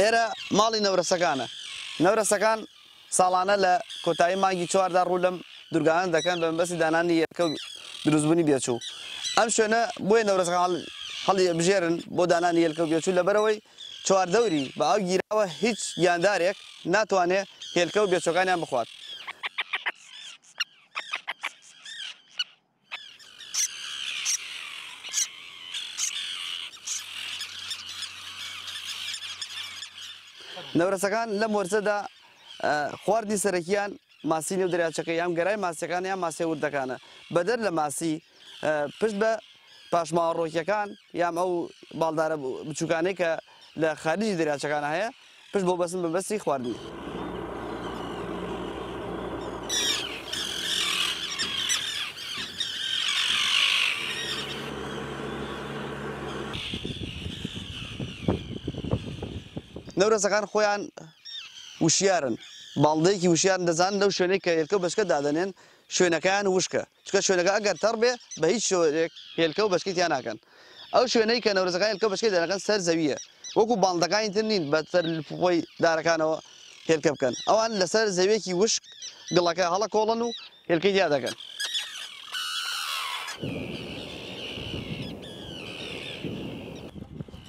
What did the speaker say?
ئێرە ماڵی نەورەسەکانە نەورەسەکان ساڵانە لە کۆتایی مانگی چواردا ڕوو لەم دورگانە دەکەن بە بەسی دانانی یەکە و دروستبوونی بێچوو ئەم شوێنە بۆیە نەورەسەکان هەڵی بژێرن بۆ دانانی یەلکە و بێچوو لەبەرەوەی چواردەوری بە ئاو گیراوە هیچ گیاندارێک ناتوانێت هێلکە و بێچەکانیان بخوات نەورەسەکان لەم وەرزەدا خواردنی سەرەکیان ماسی نێو دەریاچەکە یان گەرای ماسیەکان یان ماسیە وردەکانە بەدەر لە ماسی پشت بە پاشماوە ڕۆکیەکان یام ئەو باڵدارە بچووکانەی کە لە خارجی دەریاچەکان هەیە پشت بۆ بەسن بە بەسری خواردن. نەورەزەکان خۆیان وشیارن باڵدەیەکی وشیان دەزان لەو شوێنێک کە هێلکە بەچکە دادەنێن شوێنەکەیان وشکە چونکە شوێنەکە ئەگەر تەڕ بێ بە هیچ شێوەیەک هێلکە و بەچکەی تیا ناکەن ئەو شوێنەی کە نەورۆزەکان هێلکە و بەچکەی دەنەکەن سەر زەوییە وەکو باڵندەکانی تر نین بە سەر پوپۆی دارەکانەوە هێلکە بکەن ئەوان لەسەر زەویێکی وشک گڵەکە هەڵە کۆڵن و هێلکەی تیا دەکەن